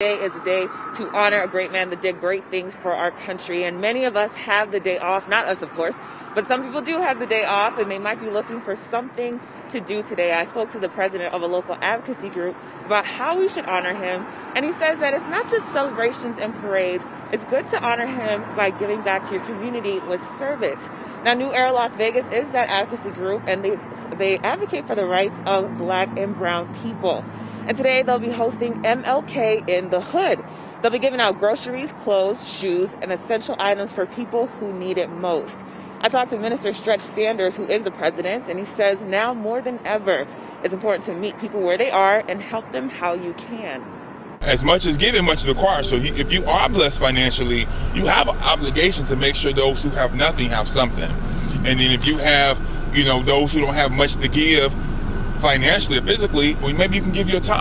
Today is a day to honor a great man that did great things for our country. And many of us have the day off, not us, of course, but some people do have the day off and they might be looking for something to do today. I spoke to the president of a local advocacy group about how we should honor him. And he says that it's not just celebrations and parades. It's good to honor him by giving back to your community with service. Now, New Era Las Vegas is that advocacy group and they, they advocate for the rights of black and brown people. And today they'll be hosting MLK in the Hood. They'll be giving out groceries, clothes, shoes, and essential items for people who need it most. I talked to Minister Stretch Sanders, who is the president, and he says now more than ever, it's important to meet people where they are and help them how you can. As much as giving, much is required. So if you are blessed financially, you have an obligation to make sure those who have nothing have something. And then if you have, you know, those who don't have much to give financially or physically, well, maybe you can give your time.